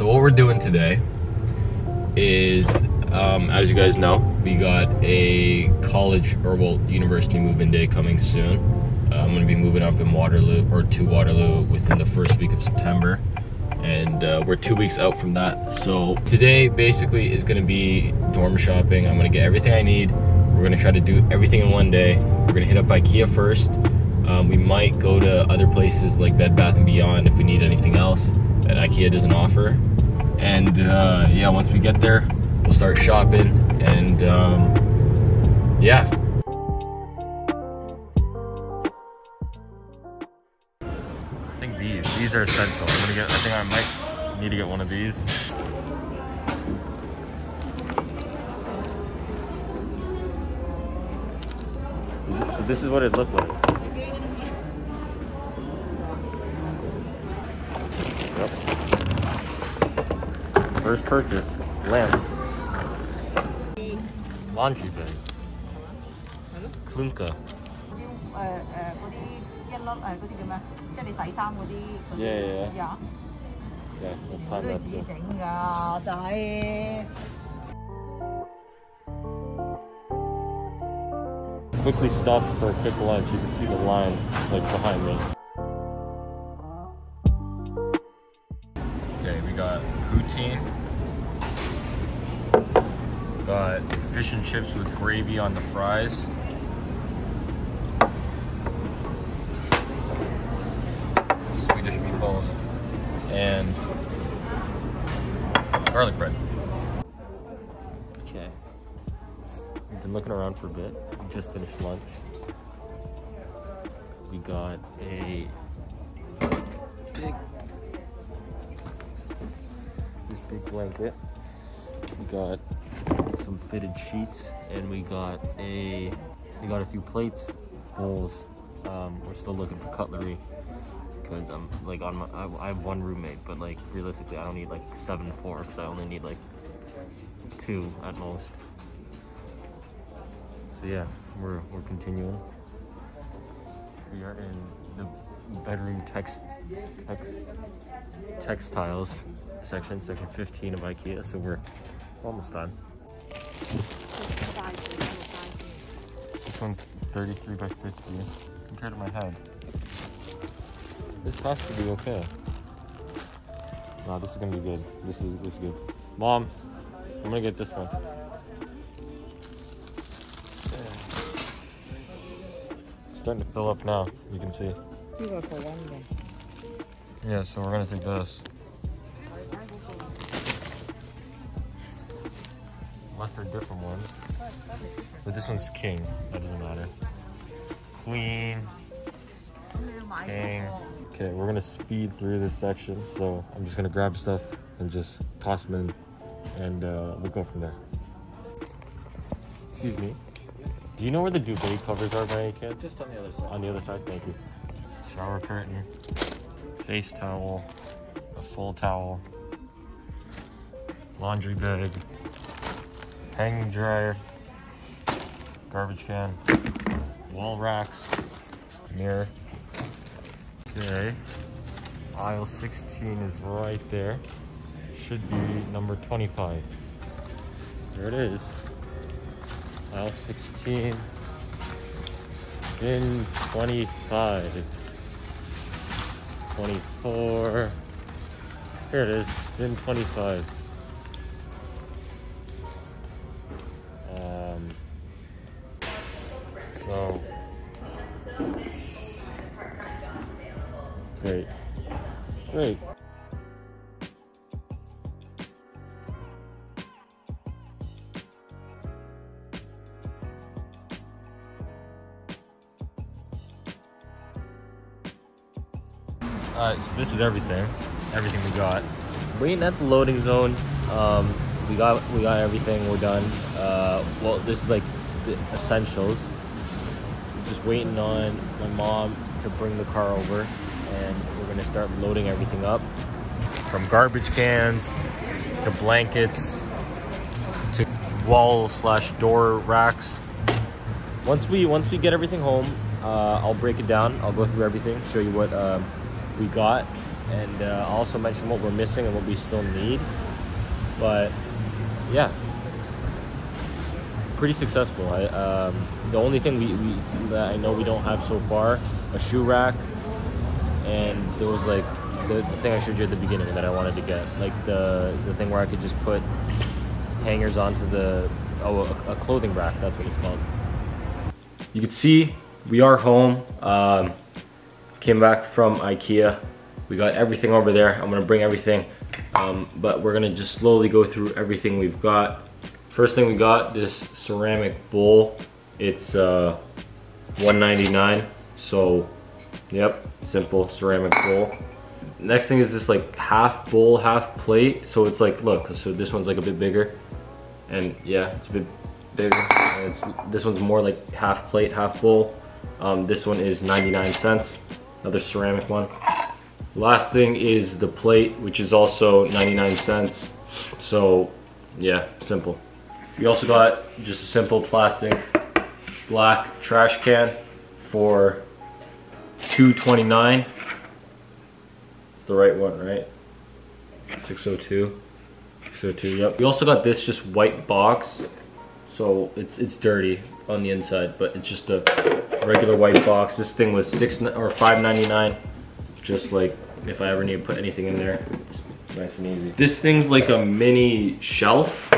So what we're doing today is, um, as you guys know, we got a college or well university move-in day coming soon. Uh, I'm gonna be moving up in Waterloo or to Waterloo within the first week of September, and uh, we're two weeks out from that. So today basically is gonna be dorm shopping. I'm gonna get everything I need. We're gonna try to do everything in one day. We're gonna hit up IKEA first. Um, we might go to other places like Bed Bath & Beyond if we need anything else that IKEA doesn't offer. And uh, yeah, once we get there, we'll start shopping and um, yeah. I think these, these are essential. I'm gonna get, I think I might need to get one of these. So this is what it looked like. First purchase, lamp. Laundry bag. Klunka. Yeah, yeah, yeah. Yeah. Yeah, let's find that too. Quickly stopped for a quick lunch. You can see the line like behind me. Got fish and chips with gravy on the fries. Swedish meatballs. And garlic bread. Okay. We've been looking around for a bit. We just finished lunch. We got a big big blanket. We got some fitted sheets and we got a we got a few plates, bowls. Um, we're still looking for cutlery because I'm like on my I, I have one roommate, but like realistically I don't need like seven forks. I only need like two at most. So yeah, we're we're continuing. We are in the bedroom text, textiles section, section 15 of Ikea. So we're almost done. This one's 33 by 50 compared to my head. This has to be okay. Wow, this is gonna be good. This is this is good. Mom, I'm gonna get this one. Starting to fill up now. You can see. You go for one day. Yeah, so we're gonna take this. Unless they're different ones. But this one's king. That doesn't matter. Queen. King. Okay, we're gonna speed through this section. So I'm just gonna grab stuff and just toss them in and uh, we'll go from there. Excuse me. Do you know where the duvet covers are by any chance? Just on the other side. On the other side, thank you. Shower curtain face towel, a full towel, laundry bag, hanging dryer, garbage can, wall racks, mirror. Okay, aisle 16 is right there. Should be number 25. There it is. Aisle 16. Bin 25. 24. Here it is. Bin 25. Um, so. Great. Great. So this is everything. Everything we got. We Waiting at the loading zone. Um, we got we got everything. We're done. Uh, well, this is like the essentials. Just waiting on my mom to bring the car over, and we're gonna start loading everything up. From garbage cans to blankets to wall slash door racks. Once we once we get everything home, uh, I'll break it down. I'll go through everything, show you what um, we got, and uh, also mention what we're missing and what we still need. But yeah, pretty successful. I, um, the only thing we, we that I know we don't have so far a shoe rack, and there was like the, the thing I showed you at the beginning that I wanted to get, like the the thing where I could just put hangers onto the oh a, a clothing rack. That's what it's called. You can see we are home. Um, came back from IKEA. We got everything over there. I'm gonna bring everything, um, but we're gonna just slowly go through everything we've got. First thing we got, this ceramic bowl. It's uh, 199 so yep, simple ceramic bowl. Next thing is this like half bowl, half plate. So it's like, look, so this one's like a bit bigger. And yeah, it's a bit bigger. And it's, this one's more like half plate, half bowl. Um, this one is 99 cents, another ceramic one. Last thing is the plate, which is also 99 cents. So yeah, simple. We also got just a simple plastic black trash can for 229. It's the right one, right? 602. 602, yep. We also got this just white box. So it's it's dirty on the inside, but it's just a regular white box. This thing was six or 5.99. Just like if I ever need to put anything in there, it's nice and easy. This thing's like a mini shelf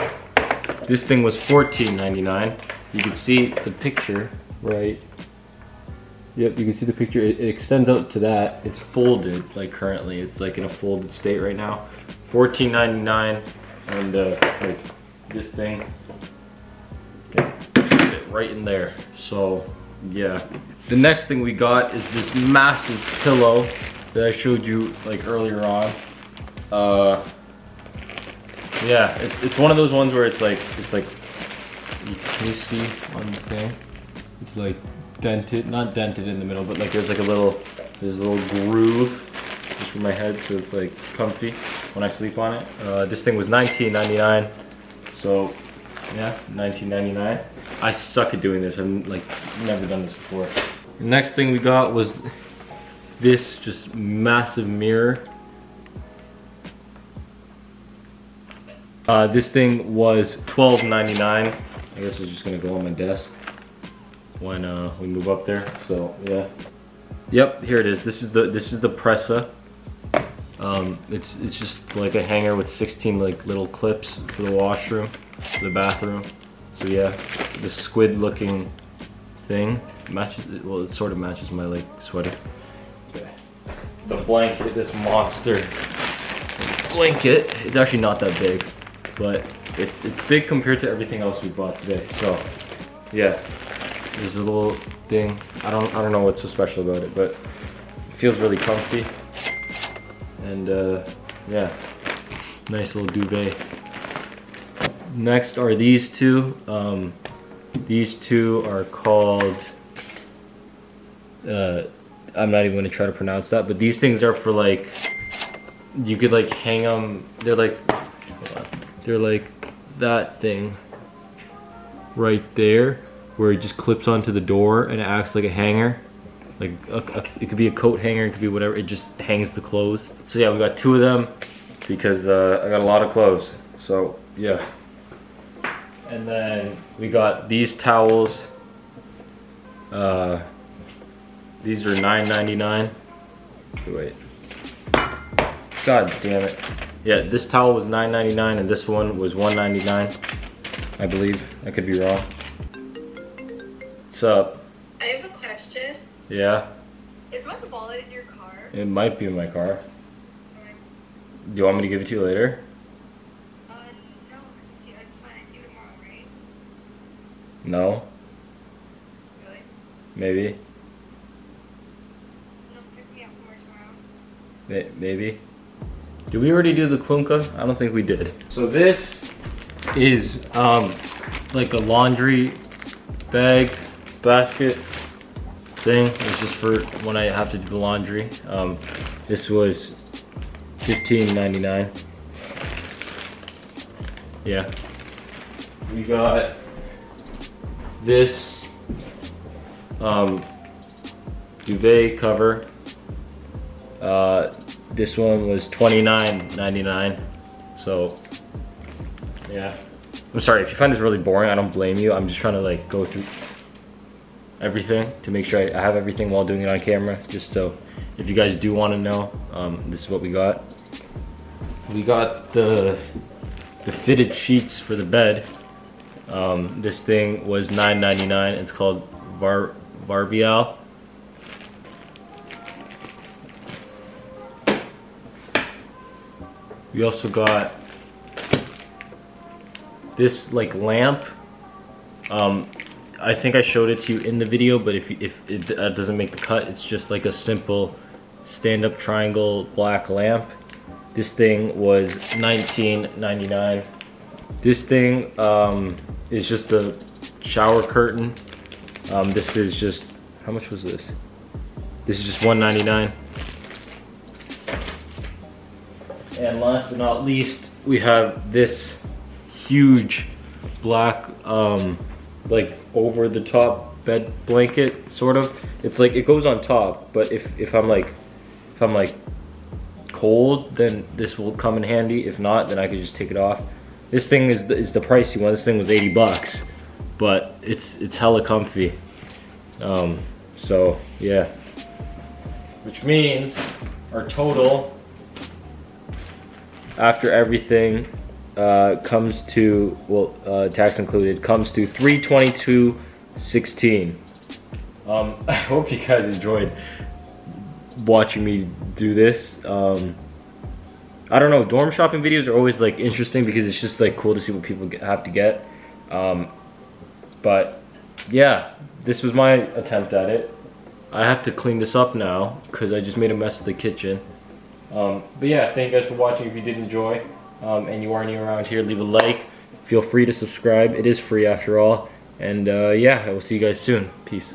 this thing was $14.99. You can see the picture right. Yep, you can see the picture. It, extends out to that. It's folded, like currently. It's like in a folded state right now. $14.99 and uh, like this thing right in there. So yeah. The next thing we got is this massive pillow that I showed you like earlier on. Uh, yeah, it's it's one of those ones where it's like it's like can you see on the thing? It's like dented, not dented in the middle, but like there's like a little there's a little groove just for my head, so it's like comfy when I sleep on it. Uh, this thing was 19.99, so yeah, 19.99. I suck at doing this. I've like never done this before. The next thing we got was this just massive mirror Uh, this thing was $12.99. I guess it's just gonna go on my desk when uh, we move up there. So yeah. Yep, here it is. This is the this is the pressa. Um, it's it's just like a hanger with 16 like little clips for the washroom, for the bathroom. So yeah, the squid looking thing matches. Well, it sort of matches my like sweater. The blanket, this monster blanket. It's actually not that big but it's it's big compared to everything else we bought today. So yeah, there's a little thing. I don't I don't know what's so special about it, but it feels really comfy. And uh, yeah, nice little duvet. Next are these two. Um, these two are called. Uh, I'm not even gonna try to pronounce that, but these things are for like, you could like hang them. They're like, they're like that thing right there where it just clips onto the door and it acts like a hanger like a, a, it could be a coat hanger it could be whatever it just hangs the clothes so yeah we got two of them because uh, I got a lot of clothes so yeah and then we got these towels uh, these are $9.99 wait god damn it yeah, this towel was $9.99 and this one was $1.99, I believe. I could be wrong. What's up? I have a question. Yeah? Is my wallet in your car? It might be in my car. Do you want me to give it to you later? Uh, no, it's fine. I do tomorrow, right? No? Really? Maybe? No, pick me up. Maybe? Did we already do the klunka? I don't think we did. So this is um, like a laundry bag, basket thing. It's just for when I have to do the laundry. Um, this was $15.99. Yeah. We got this um, duvet cover. Uh, This one was $29.99. So, yeah. I'm sorry, if you find this really boring, I don't blame you. I'm just trying to like go through everything to make sure I, have everything while doing it on camera. Just so if you guys do want to know, um, this is what we got. We got the, the fitted sheets for the bed. Um, this thing was $9.99. It's called Var Varvial. We also got this like lamp. Um, I think I showed it to you in the video, but if, if it uh, doesn't make the cut, it's just like a simple stand-up triangle black lamp. This thing was $19.99. This thing um, is just a shower curtain. Um, this is just, how much was this? This is just $1.99. And last but not least, we have this huge black, um, like over the top bed blanket, sort of. It's like, it goes on top, but if, if I'm like, if I'm like cold, then this will come in handy. If not, then I could just take it off. This thing is the, is the pricey one. This thing was 80 bucks, but it's, it's hella comfy. Um, so yeah, which means our total after everything uh, comes to well uh, tax included comes to 322.16 um, I hope you guys enjoyed watching me do this um, I don't know dorm shopping videos are always like interesting because it's just like cool to see what people get, have to get um, but yeah this was my attempt at it I have to clean this up now because I just made a mess of the kitchen um, but yeah, thank you guys for watching. If you did enjoy um, and you are new around here, leave a like. Feel free to subscribe. It is free after all. And uh, yeah, I will see you guys soon. Peace.